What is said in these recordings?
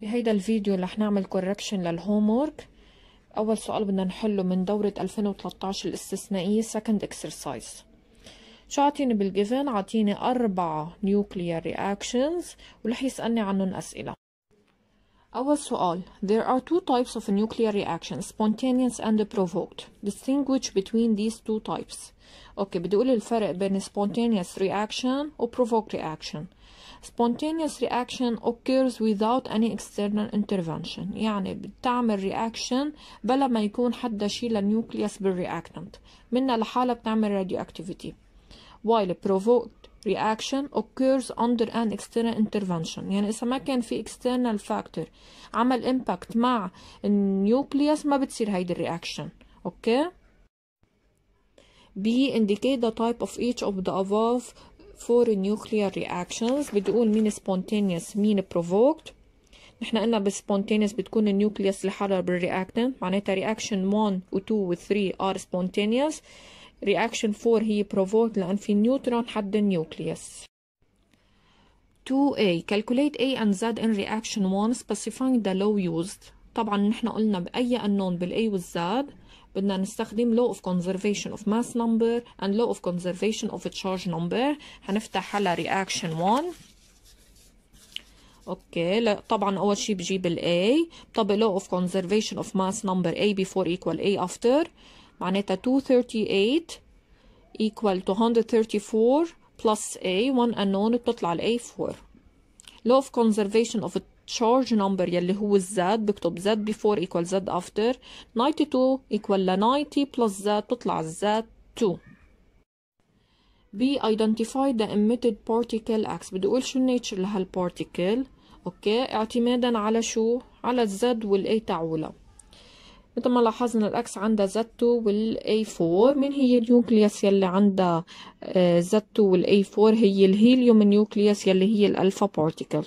بهيدا الفيديو رح نعمل correction لل homework أول سؤال بدنا نحله من دورة 2013 الاستثنائية second exercise شو عطيني بال given عطيني أربع nuclear reactions ورح يسألني عنهم أسئلة أول سؤال There are two types of nuclear reaction spontaneous and provoked distinguish between these two types okay بدي أقول الفرق بين spontaneous reaction و provoked reaction spontaneous reaction occurs without any external intervention يعني بتعمل reaction بلا ما يكون حدا شيء للنيوكليوس بالreactant منها لحالها بتعمل radioactivity while provoked reaction occurs under an external intervention يعني إذا ما كان في external factor عمل impact مع النيوكليوس ما بتصير هيدي الرياكشن أوكي B indicate the type of each of the above for nuclear reactions بدي أقول مين spontaneous مين provoked. نحن قلنا بال spontaneous بتكون ال nucleus لحالها بال reactant معناتها reaction 1 و 2 و 3 are spontaneous. reaction 4 هي provoked لأن في نيوترون حد ال nucleus 2A calculate A and Z in reaction 1 specifying the law used. طبعا نحن قلنا بأي unknown بال A وال Z بدنا نستخدم law of conservation of mass number and law of conservation of charge number هنفتح على reaction 1 أوكي لا طبعا اول شيء بجيب ال A طب law of conservation of mass number A before equal A after معناتها 238 equal to 134 plus A 1 unknown بتطلع ال A4 law of conservation of charge number يلي هو الزاد بكتب Z before equal Z after. 92 equal ل 90 plus Z بتطلع الزاد 2 B identify the emitted particle X. بدي أقول شو ال nature لهال particle okay اعتمادا على شو؟ على ال Z وال A تعوله. مثل ما لاحظنا ال X عندها Z2 وال A 4 مين هي ال nucleus يلي عندها Z2 وال A 4 هي ال helium nucleus يلي هي ال alpha particle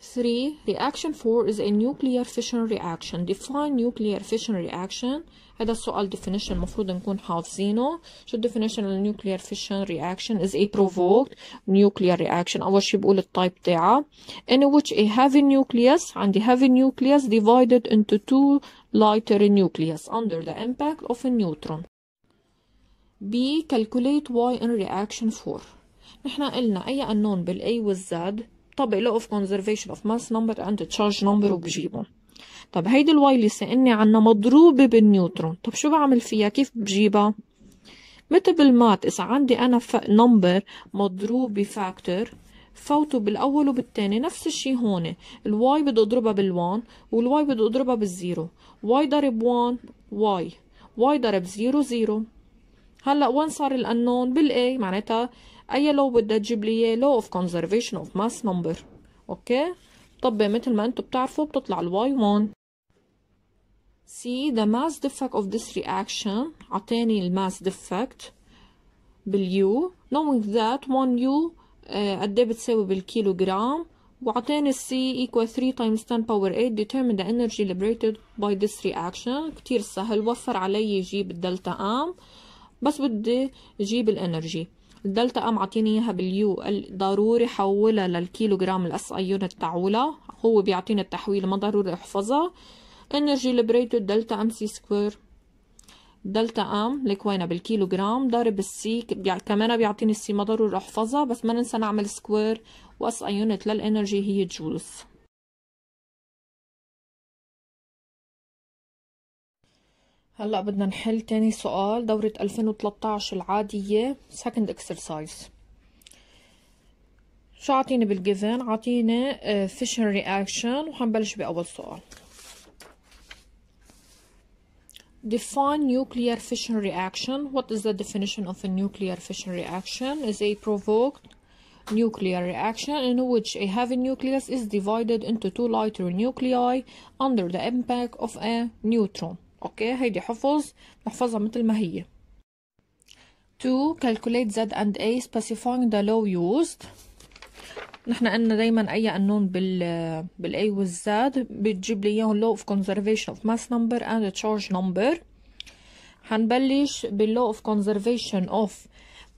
3. Reaction 4 is a nuclear fission reaction. Define nuclear fission reaction. هذا السؤال definition المفروض نكون حافظينه. شو definition of nuclear fission reaction is a provoked nuclear reaction. أول شي بقول التايب تاعها. In which a heavy nucleus عندي heavy nucleus divided into two lighter nucleus under the impact of a neutron. B. Calculate Y in reaction 4. نحن قلنا أي unknown بالA والZ طبق law of conservation of mass number and charge number وبجيبهم. طب هيدي ال Y اللي سألني عنها مضروبة بالنيوترون. طب شو بعمل فيها؟ كيف بجيبها؟ مثل بال math إذا عندي أنا number مضروب ب factor فوتوا بالأول وبالتاني. نفس الشي هون. ال Y بدي أضربها بال one وال Y بدي أضربها بال zero Y ضرب one Y Y ضرب zero zero هلأ وين صار الأنون بالاي معناتها أي law بدها تجيب لي إياه؟ law of conservation of mass number. okay؟ طب مثل ما أنتم بتعرفوا بتطلع ال Y 1 see the mass defect of this reaction. عطاني ال mass defect بال u knowing that 1 u قد إيه بتساوي بالكيلوغرام وعطاني السي equal 3 times 10 power 8 determine the energy liberated by this reaction. كتير سهل. وفر علي يجيب ال delta m بس بدي أجيب ال energy ال delta m عطيني إياها بال u. ضروري حولها للكيلو جرام ال SI unit تاعولها هو بيعطيني التحويل ما ضروري أحفظها. energy liberated delta m c square delta m ليك وينها؟ بالكيلو جرام ضارب السي كمان بيعطيني السي ما ضروري أحفظها. بس ما ننسى نعمل square و SI unit لل energy. هي joules هلا بدنا نحل تاني سؤال دورة 2013 العادية second exercise شو عطيني بالجيفن عطيني uh, fission reaction وحنبلش بأول سؤال Define nuclear fission reaction. What is the definition of a nuclear fission reaction? Is a provoked nuclear reaction in which a heavy nucleus is divided into two lighter nuclei under the impact of a neutron. أوكي هيدي حفظ نحفظها مثل ما هي 2 calculate z and a specifying the law used نحن قلنا دايما اي قانون بال بالاي والزاد بتجيب لي اياهم law of conservation of mass number and charge number حنبلش بالlaw of conservation of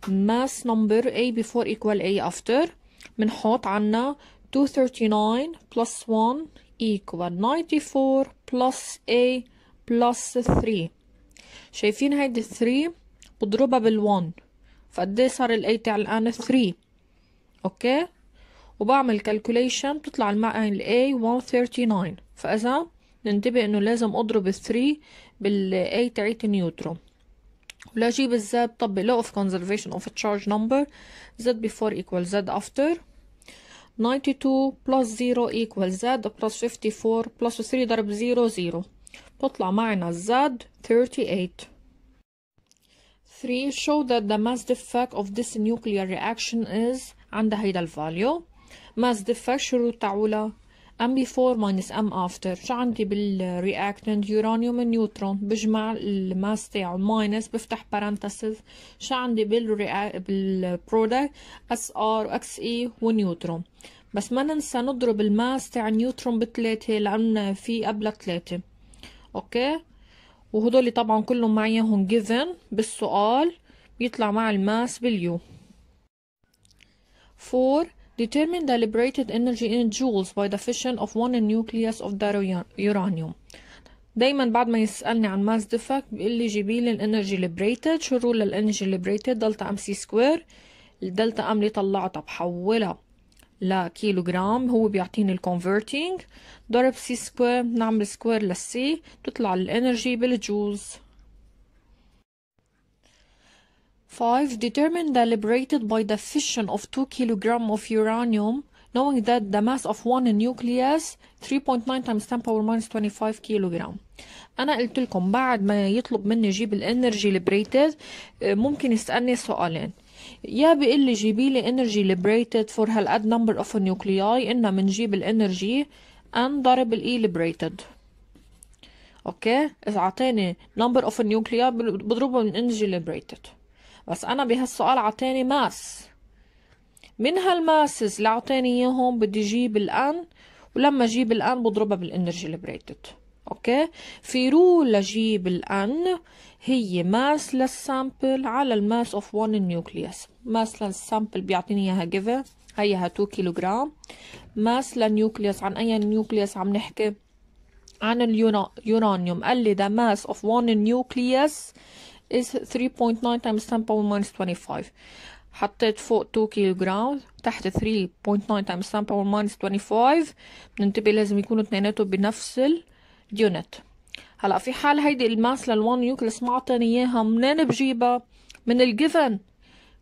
mass number a before equal a after بنحط عنا 239 plus 1 equal 94 plus A plus 3 شايفين هيدي 3 بضربها بال1 فقديه صار ال 8 على الآن 3 أوكي؟ وبعمل calculation بتطلع المعي ال A 139 فإذا ننتبه إنه لازم أضرب 3 بال A تاعت نيوترون ولا أجيب الزد طبق law of conservation of a charge number Z before equals Z after. 92 plus 0 equals Z plus 54 plus 3 ضرب 0 0 بتطلع معنا Z 38 3 show that the mass defect of this nuclear reaction is عند هيدا ال value. Mass defect شروط تعولها M before minus M after. شو عندي بال reactant يورانيوم نيوترون بجمع ال mass تاعه minus بفتح parentheses شو عندي بال product Sr و Xe ونيوترون بس ما ننسى نضرب ال mass تاع النيوترون بثلاثة لأن في قبل ثلاثة okay؟ وهدول طبعا كلهم معيهم given بالسؤال بيطلع مع ال mass بال u 4 Determine the liberated energy in joules by the fission of one nucleus of the uranium. دايما بعد ما يسألني عن mass defect بيقول لي جيبي لي ال energy liberated شو ال rule لل energy liberated delta m c square ال delta m اللي طلعتها بحولها. لكيلو جرام هو بيعطيني ال converting ضرب c square نعمل square لل c تطلع ال energy بال joules 5. Determine the liberated by the fission of 2 kg of uranium knowing that the mass of one nucleus 3.9 times 10 power minus 25 كيلوغرام أنا قلت لكم بعد ما يطلب مني جيب ال energy liberated ممكن يسألني سؤالين. يا بيقول لي جيبي لي energy liberated for هالقد number of nuclei إننا بنجيب ال energy N ضرب ال E liberated. okay؟ إذا اعطاني number of nuclei بضربه من energy liberated. بس أنا بهالسؤال عطاني mass من هال masses اللي عطاني إياهم بدي أجيب ال N ولما أجيب ال N بضربها بال energy liberated okay؟ في rule لجيب ال N هي mass لل sample على ال mass of 1 nucleus mass لل sample بيعطيني إياها given هيها 2 كيلوغرام mass لل nucleus عن أي nucleus عم نحكي؟ عن اليورانيوم قال لي the mass of one nucleus is 3.9 times 10 power minus 25 حطيت فوق 2 كيلو جرام تحت 3.9 times 10 power minus 25 بننتبه لازم يكونوا اثنيناتهم بنفس ال unit هلا في حال هيدي ال mass لل 1 nucleus ما عطاني إياها منين بجيبها؟ من ال given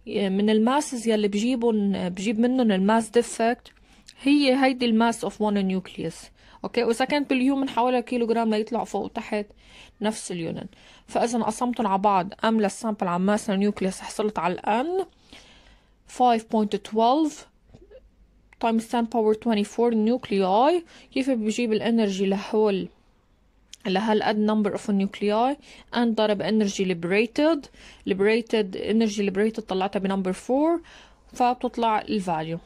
من ال masses يلي بجيبهم بجيب منهم ال mass defect هي هيدي ال mass of 1 nucleus okay؟ وإذا كانت بال u حولها لكيلو جرام ليطلع فوق وتحت نفس ال unit فإذا قسمتهم على بعض m لل sample على mass nucleus حصلت على ال N 5.12 times 10 power 24 nuclei كيف بجيب ال energy لهول لهالقد number of nuclei and ضرب energy liberated. Liberated energy liberated طلعتها ب number 4 فبتطلع ال value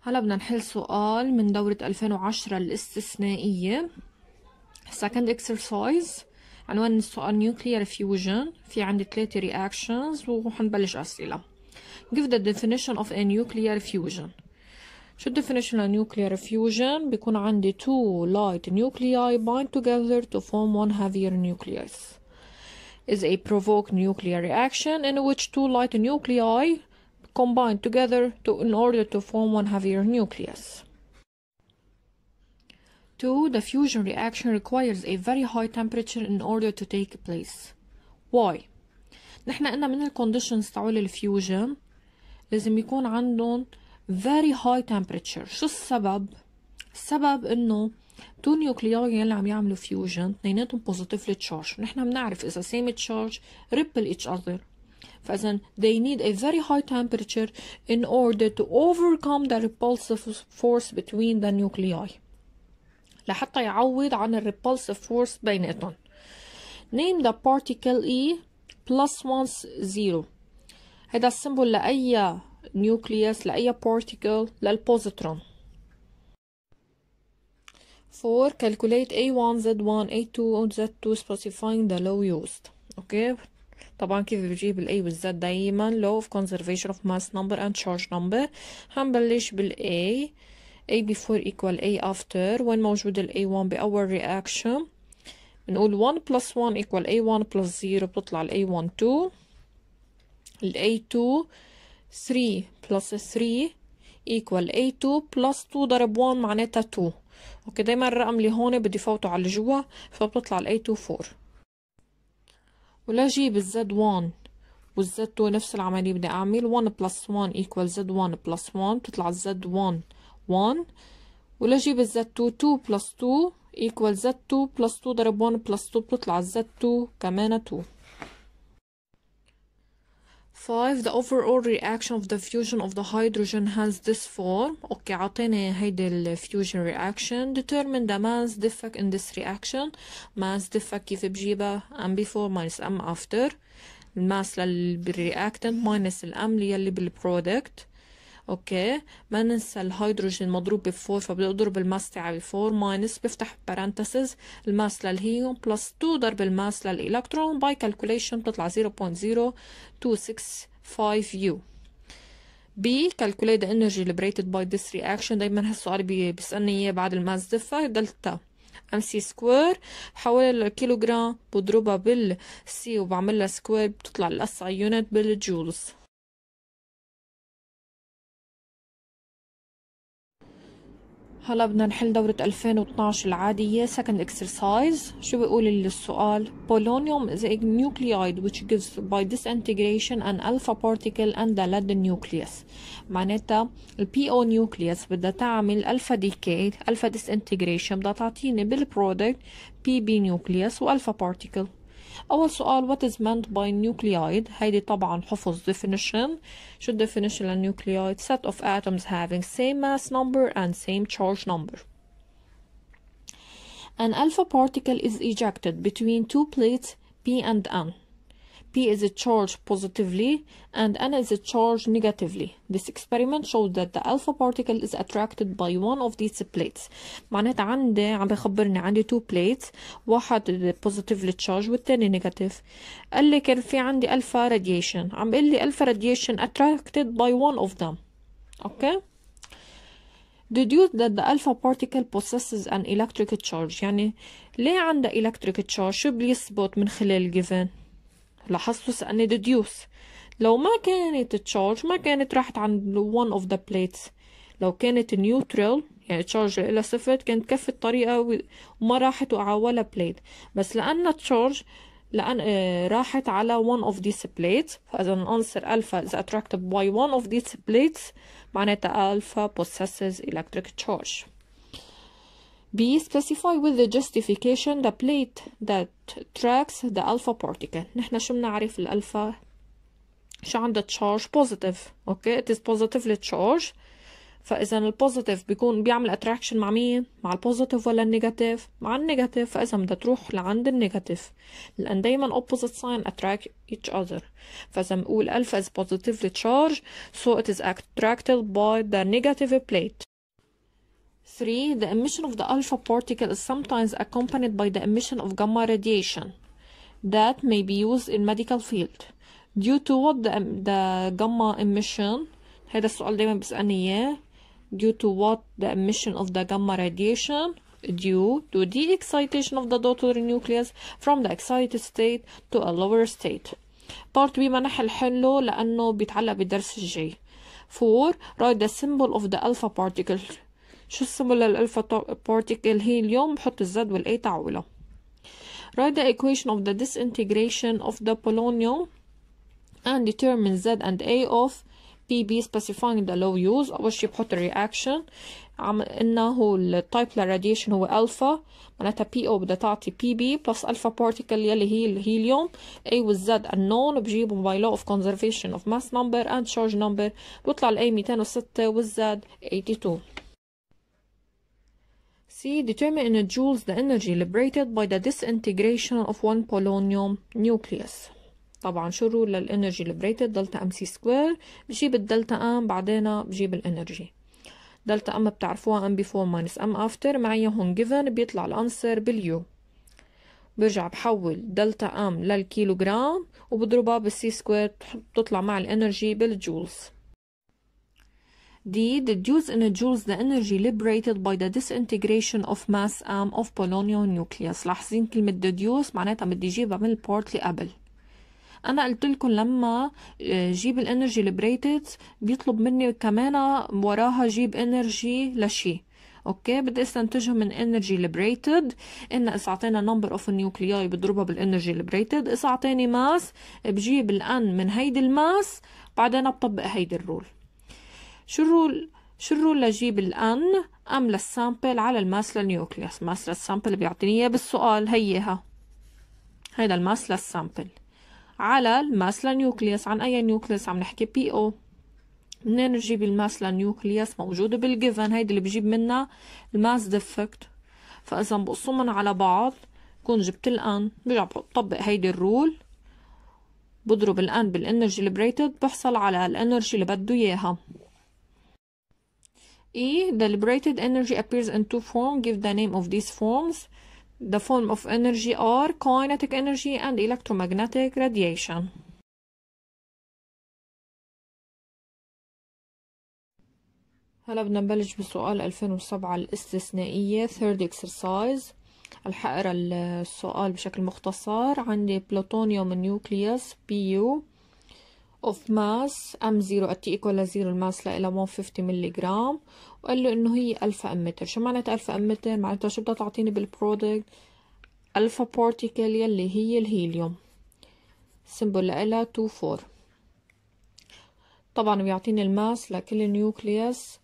هلا بدنا نحل سؤال من دورة 2010 الاستثنائية. Second exercise. عنوان السؤال nuclear fusion في عندي ثلاثة reactions وحنبلش أسئلة give the definition of a nuclear fusion شو definition of nuclear fusion بيكون عندي two light nuclei bind together to form one heavier nucleus is a provoked nuclear reaction in which two light nuclei combine together to, in order to form one heavier nucleus. 2. The fusion reaction requires a very high temperature in order to take place. Why? نحن قلنا من الكونديشنز تاعول الفيوجن لازم يكون عندهم very high temperature شو السبب؟ السبب انه تو نيوكلياي يلي عم يعملوا فيوجن اثنيناتهم بوزيتيفلي تشارج نحن بنعرف اذا سيم تشارج ريبل each other فإذا they need a very high temperature in order to overcome the repulsive force between the nuclei لحتى يعوض عن الريبulsive force بيناتهم name the particle E plus 1 0 هذا السيمبل لأي نيوكليوس لأي particle للبوزيترون 4 calculate A1 Z1 A2 Z2 specifying the law used okay طبعا كيف بجيب ال A وال Z دايما law of conservation of mass number and charge number هنبلش بال A before equal A after. وين موجود ال A1 بأول reaction. بنقول 1 plus 1 equal A1 plus 0 بتطلع ال A1 2 ال A2 3 plus 3 equal A2 plus 2 ضرب 1 معناتها 2 أوكي دايما الرقم اللي هون بدي فوته على جوا فبتطلع ال A2 4 ولا جيب الزد 1 والزد 2 نفس العملية بدي أعمل. 1 plus 1 equal زد 1 plus 1 بتطلع الزد 1 1 ولا جيب الزد 2 2 plus 2 equal Z2 plus 2 ضرب 1 plus 2 بتطلع Z2 كمان 2 5 the overall reaction of the fusion of the hydrogen has this form أوكي عطيني هيدي ال fusion reaction determine the mass defect in this reaction mass defect كيف بجيبها m before minus m after ال mass لل reactant minus ال m يلي بال product okay. ما ننسى الهيدروجين مضروب ب four فبدي اضرب ال mass تاعي ب four minus بفتح parentheses ال mass لل helium plus 2 ضرب ال mass للإلكترون. by calculation بتطلع 0.0265 u B calculate the energy liberated by this reaction. دايما هالسؤال بيسألني إياه بعد ال mass defect delta mc square بحول الكيلوغرام بضربها بال c وبعملها square بتطلع ال SI unit بال joules. هلا بدنا نحل دورة 2012 العادية second exercise شو بيقول السؤال polonium is a nuclide which gives by disintegration an alpha particle and the lead nucleus معناتها ال PO nucleus بدها تعمل alpha decay alpha disintegration بدها تعطيني بالبرودكت PB nucleus و alpha particle أول سؤال what is meant by nucleide هيدي طبعا حفظ definition شو definition للنيوكليويد set of atoms having same mass number and same charge number An alpha particle is ejected between two plates P and N P is charged positively and N is charged negatively. This experiment showed that the alpha particle is attracted by one of these plates. معناتها عندي عم بخبرني عندي two plates واحد positively charged والتاني negative. قال لي كان في عندي alpha radiation. عم بيقول لي alpha radiation attracted by one of them. Okay? deduce that the alpha particle possesses an electric charge يعني ليه عندها electric charge شو بيثبت من خلال given لاحظتوا سألني deduce لو ما كانت charge ما كانت راحت عند one of the plates. لو كانت neutral يعني charge إلى صفر كانت كفت الطريقة وما راحت على ولا plate بس لأنها charge لأن آه راحت على one of these plates. فإذا ال answer alpha is attracted by one of these plates معناتها alpha possesses electric charge. B. Specify with the justification the plate that tracks the alpha particle نحن شو بنعرف الألفا شو عندها charge positive أوكي it is positively charged فإذا البوزيتيف بيكون بيعمل attraction مع مين؟ مع البوزيتيف ولا النيجاتيف؟ مع النيجاتيف فإذا بدها تروح لعند النيجاتيف لأن دايما opposite sign attract each other فإذا بنقول alpha is positively charged so it is attracted by the negative plate 3. The emission of the alpha particle is sometimes accompanied by the emission of gamma radiation that may be used in medical field. Due to what the, the gamma emission هذا السؤال دايما بيسألني إياه due to what the emission of the gamma radiation due to the excitation of the daughter nucleus from the excited state to a lower state. Part B ما نحل حله لأنه بيتعلق بالدرس الجاي. 4. Write the symbol of the alpha particle شو السيمبل للألفا بارتيكل هيليوم بحط الزد والأي تعويلة. Write the equation of the disintegration of the polonium and determine Z and A of PB specifying the law used. أول شي بحط ال reaction عم إنه ال type لل radiation هو ألفا معناتها Po بدها تعطي Pb plus alpha particle يلي هي ال helium A وال Z unknown. بجيبهم by law of conservation of mass number and charge number. بيطلع ال A 206 وال Z 82 C. Determine in joules the energy liberated by the disintegration of one polonium nucleus. طبعا شو ال rule لل energy liberated delta mc square بجيب ال delta m بعدين بجيب ال energy delta m بتعرفوها m before minus m after معي هون given بيطلع ال answer بال u برجع بحول delta m للكيلوغرام وبضربها بال c square بتطلع مع ال energy بال joules D. Deduce joules the energy liberated by the disintegration of mass m of polonium nucleus. لاحظين كلمة deduce معناتها بدي جيبها من ال part اللي قبل. أنا قلت لكم لما آه، جيب ال energy liberated بيطلب مني كمان وراها جيب energy لشي. okay بدي استنتجها من energy liberated إن إذا أعطينا number of ال nuclei بضربها بال energy liberated إذا اعطاني mass بجيب ال N من هيدي ال mass بعدين بطبق هيدي الرول شو الرول شو الرول لجيب الآن؟ أم للسامبل على الماس للنيوكليوس؟ ماس للسامبل بيعطيني إياه بالسؤال هيها هيدا الماس للسامبل. على الماس للنيوكليوس عن أي nucleus عم نحكي؟ Po منين نجيب ال mass لل nucleus؟ موجودة بال given هيدي اللي بجيب منها ال mass defect. فإذا بقسمهم على بعض كون جبت ال N. برجع بطبق هيدي ال rule. بضرب الآن بالانرجي liberated بحصل على الانرجي اللي بده إياها. E. The liberated energy appears in two forms. Give the name of these forms. The form of energy are kinetic energy and electromagnetic radiation. هلا بدنا نبلش بسؤال 2007 الاستثنائية third exercise رح السؤال بشكل مختصر عندي plutonium nucleus Pu of mass M0 at T equal 0 ال mass لها 150 ملي جرام وقال له إنه هي alpha emitter. شو معناتها alpha emitter؟ معناتها شو بدها تعطيني بال product alpha particle يلي هي ال helium. symbol لها 2 4 طبعا بيعطيني ال mass لكل nucleus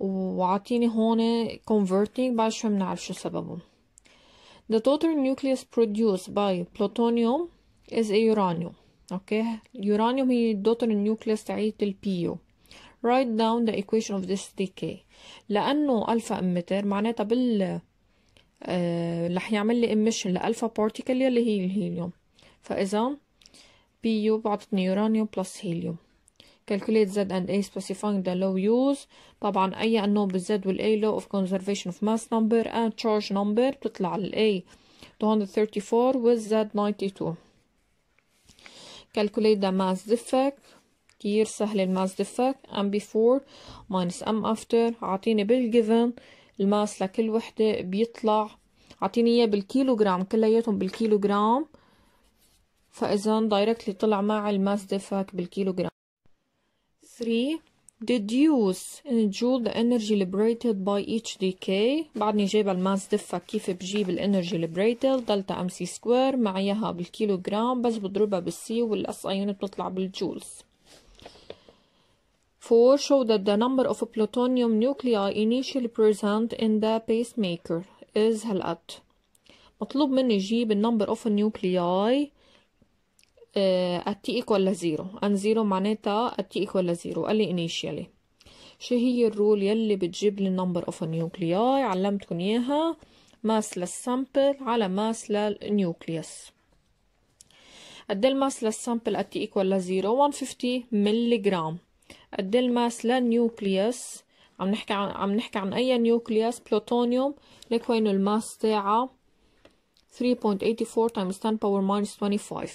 وعطيني هون converting بعد شوي بنعرف شو سببه The total nucleus produced by plutonium is a uranium. okay ال uranium هي ال daughter ال nucleus تاعيت ال Pu write down the equation of this decay. لأنه alpha emitter معناتها بال آه رح يعمل لي emission ل alpha particle يلي هي ال helium. فاذا Pu بعطتني uranium plus helium calculate Z and A specifying the law used. طبعا أي unknown بال Z وال A law of conservation of mass number and charge number بتطلع ال A 234 with Z 92 calculate the mass defect. كتير سهل ال mass defect. M before minus m after. عطيني بال given ال mass لكل وحدة بيطلع. عطيني إياه بالكيلوغرام كلياتهم بالكيلوغرام فإذا directly طلع مع ال mass defect بالكيلوغرام 3 deduce in joule the energy liberated by each decay بعدني جايبه الماس دفة كيف بجيب الانرجي liberated دلتا ام سي سكوير معيها بالكيلو جرام بس بضربها بالسي والاس اي يونت بتطلع بالجولز 4 show that the number of plutonium nuclei initially present in the pacemaker is هالقد مطلوب مني جيب النمبر اوف nuclei at t equal ل zero. N zero معناتها t equal ل zero قال لي initially شو هي ال rule يلي بتجيب لي number of nuclei علمتكم إياها. mass لل sample على mass لل nucleus. قد ال mass لل sample t equal ل zero؟ 150 ملي جرام قد ال mass لل nucleus. عم نحكي عن عم نحكي عن أي nucleus؟ plutonium. ليك وين ال mass تاعها 3.84 times 10 power minus 25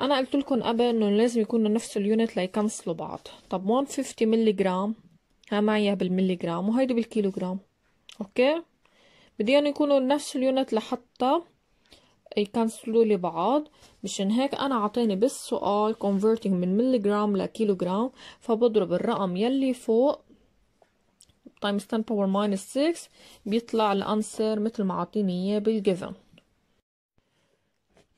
أنا قلت لكم قبل إنه لازم يكونوا نفس ال unit لي cancel وا بعض. طب 150 ملي جرام ها معي بالملي جرام وهيدي بالكيلو جرام okay؟ بدي ان يكونوا نفس ال unit لحتى ي cancel وا لي بعض. مشان هيك أنا عطيني بالسؤال converting من ملي جرام لكيلو جرام فبضرب الرقم يلي فوق times 10 power minus 6 بيطلع الأنسر مثل ما عطيني إياه بالجيفن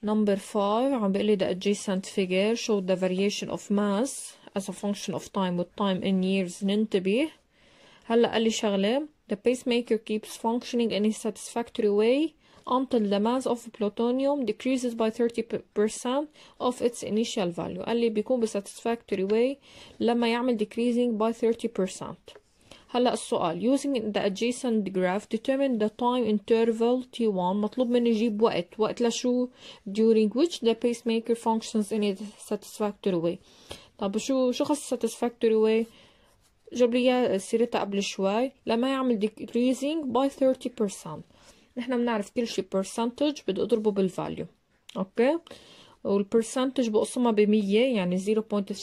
Number 5 عم بيقول لي the adjacent figure showed the variation of mass as a function of time with time in years ننتبه هلا قال لي شغلة the pacemaker keeps functioning in a satisfactory way until the mass of plutonium decreases by 30% of its initial value قال لي بيكون ب satisfactory way لما يعمل decreasing by 30% هلا السؤال using the adjacent graph determine the time interval t1 مطلوب مني أجيب وقت وقت لشو during which the pacemaker functions in a satisfactory way طب شو شو خص satisfactory way جاب لي سيرتها قبل شوي لما يعمل decreasing by 30% نحن بنعرف كل شي percentage بدي اضربه بال value أوكي وال percentage بقسمها بمية يعني 0.3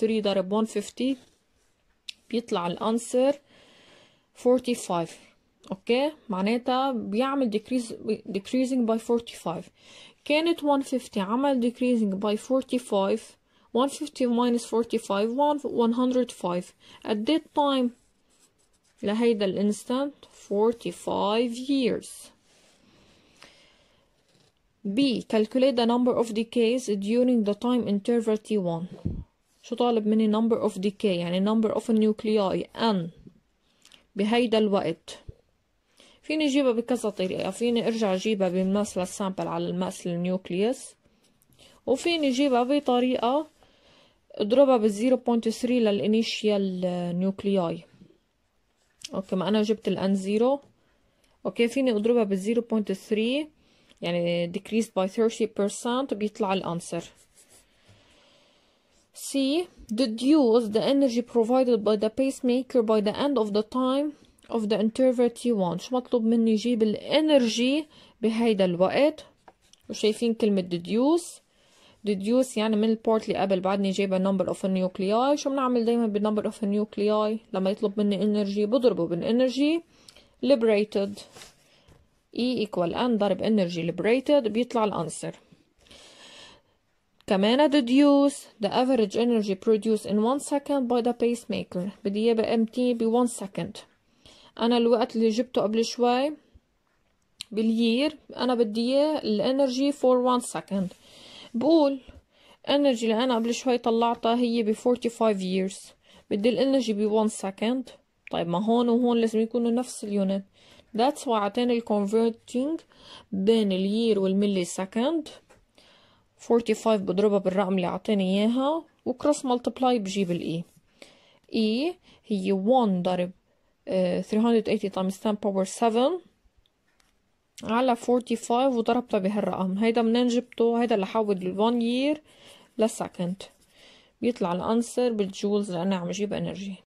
ضرب 150 بيطلع الانسر 45 اوكي معناتها بيعمل decrease decreasing by 45 كانت 150 عمل decreasing by 45 150 minus 45 105 at that time لهيدا الانستنت 45 years B. Calculate the number of decays during the time interval T1 شو طالب مني number of decay يعني number of nuclei N بهيدا الوقت. فيني اجيبها بكذا طريقة. فيني ارجع اجيبها بالماس لل sample على الماس ال nucleus. وفيني اجيبها بطريقة اضربها بال 0.3 لل initial nuclei أوكي ما أنا جبت ال N zero أوكي فيني أضربها بال 0.3 يعني decreased by 30% بيطلع ال answer. C deduce the energy provided by the pacemaker by the end of the time of the interval T1 شو مطلوب مني جيب ال energy بهيدا الوقت وشايفين كلمة deduce deduce يعني من ال part اللي قبل بعدني جايبه number of nuclei شو بنعمل دايما بال number of nuclei لما يطلب مني energy بضربه بال energy liberated E equal N ضرب energy liberated بيطلع ال answer كمان deduce the average energy produced in one second by the pacemaker. بدي إياه بامتي ب 1 second. أنا الوقت اللي جبته قبل شوي بال year أنا بدي إياه ال energy for 1 second. بقول energy اللي أنا قبل شوي طلعتها هي ب 45 years. بدي ال energy ب 1 second. طيب ما هون وهون لازم يكونوا نفس ال unit. That's why عطاني ال converting بين ال year وال millisecond 45 بضربها بالرقم اللي عطاني إياها و cross multiply بجيب ال E E هي 1 ضرب 380 times 10 power 7 على 45 وضربتها بهالرقم. هيدا منين جبته؟ هيدا اللي حول ال 1 year ل second بيطلع ال answer بال joules لأني عم جيب energy